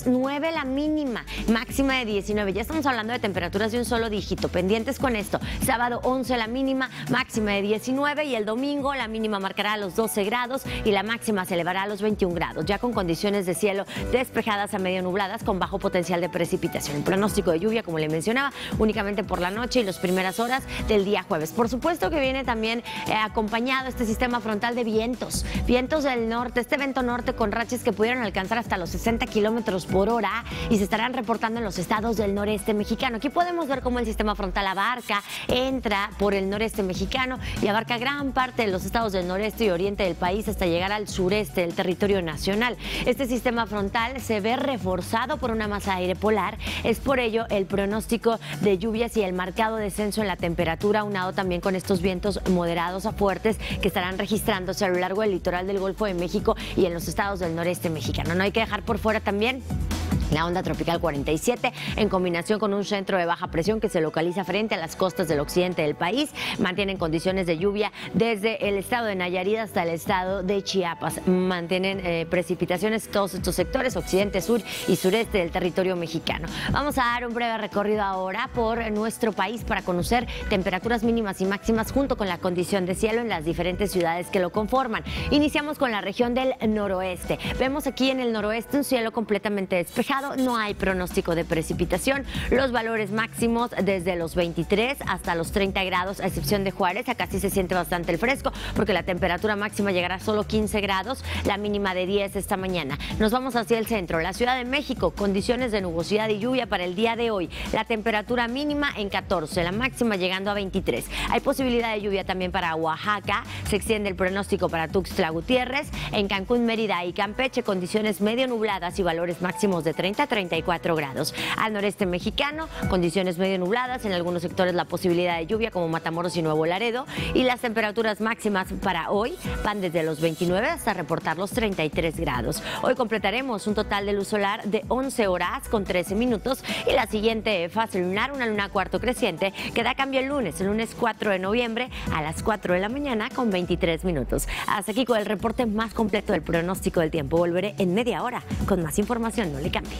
viernes 9 la mínima, máxima de 19. Ya estamos hablando de temperaturas de un solo dígito. Pendientes con esto. Sábado 11 la mínima, máxima de 19 y el domingo la mínima marcará los 12 grados y la máxima se elevará a los 21 grados, ya con condiciones de cielo despejadas a medio nubladas con bajo potencial de precipitación. El pronóstico de lluvia, como le mencionaba, únicamente por la noche y las primeras horas del día jueves. Por supuesto que viene también eh, acompañado este sistema frontal de vientos, vientos del norte, este vento norte con rachas que pudieron alcanzar hasta los 60 kilómetros por hora y se estarán reportando en los estados del noreste mexicano. Aquí podemos ver cómo el sistema frontal abarca, entra por el noreste mexicano y abarca gran parte de los estados del noreste y oriente del país hasta llegar al sureste del territorio nacional. Este sistema frontal se ve reforzado por una masa de aire polar. Es por ello el pronóstico de lluvias y el marcado descenso en la temperatura, unado también con estos vientos moderados a fuertes que estarán registrándose a lo largo del litoral del Golfo de México y en los estados del noreste mexicano. No hay que dejar por fuera también la onda tropical 47, en combinación con un centro de baja presión que se localiza frente a las costas del occidente del país, mantienen condiciones de lluvia desde el estado de Nayarit hasta el estado de Chiapas. Mantienen eh, precipitaciones todos estos sectores, occidente, sur y sureste del territorio mexicano. Vamos a dar un breve recorrido ahora por nuestro país para conocer temperaturas mínimas y máximas junto con la condición de cielo en las diferentes ciudades que lo conforman. Iniciamos con la región del noroeste. Vemos aquí en el noroeste un cielo completamente despejado no hay pronóstico de precipitación. Los valores máximos desde los 23 hasta los 30 grados, a excepción de Juárez. Acá sí se siente bastante fresco porque la temperatura máxima llegará a solo 15 grados, la mínima de 10 esta mañana. Nos vamos hacia el centro, la Ciudad de México, condiciones de nubosidad y lluvia para el día de hoy. La temperatura mínima en 14, la máxima llegando a 23. Hay posibilidad de lluvia también para Oaxaca. Se extiende el pronóstico para Tuxtla Gutiérrez. En Cancún, Mérida y Campeche, condiciones medio nubladas y valores máximos de 30 a 34 grados. Al noreste mexicano, condiciones medio nubladas, en algunos sectores la posibilidad de lluvia como Matamoros y Nuevo Laredo y las temperaturas máximas para hoy van desde los 29 hasta reportar los 33 grados. Hoy completaremos un total de luz solar de 11 horas con 13 minutos y la siguiente fase lunar, una luna cuarto creciente, que da cambio el lunes, el lunes 4 de noviembre a las 4 de la mañana con 23 minutos. Hasta aquí con el reporte más completo del pronóstico del tiempo. Volveré en media hora con más información, no le cambie.